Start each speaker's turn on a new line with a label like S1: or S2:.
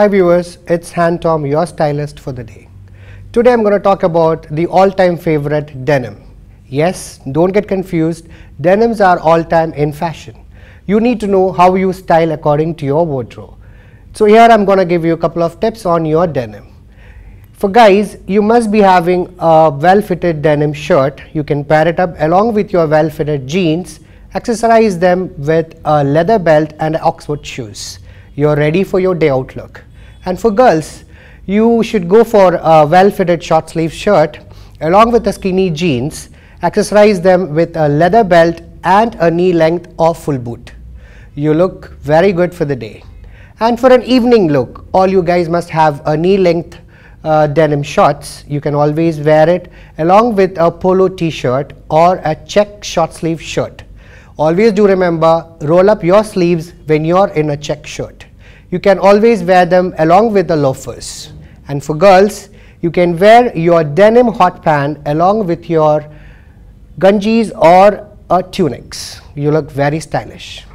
S1: Hi viewers, it's Han Tom, your stylist for the day. Today I'm going to talk about the all-time favorite denim. Yes, don't get confused, denims are all-time in fashion. You need to know how you style according to your wardrobe. So here I'm going to give you a couple of tips on your denim. For guys, you must be having a well-fitted denim shirt. You can pair it up along with your well-fitted jeans, accessorize them with a leather belt and Oxford shoes you're ready for your day out look. And for girls, you should go for a well-fitted short sleeve shirt along with the skinny jeans, accessorize them with a leather belt and a knee length or full boot. You look very good for the day. And for an evening look, all you guys must have a knee length uh, denim shorts. You can always wear it along with a polo t-shirt or a check short sleeve shirt. Always do remember, roll up your sleeves when you're in a check shirt. You can always wear them along with the loafers. And for girls, you can wear your denim hot pant along with your gunjis or uh, tunics. You look very stylish.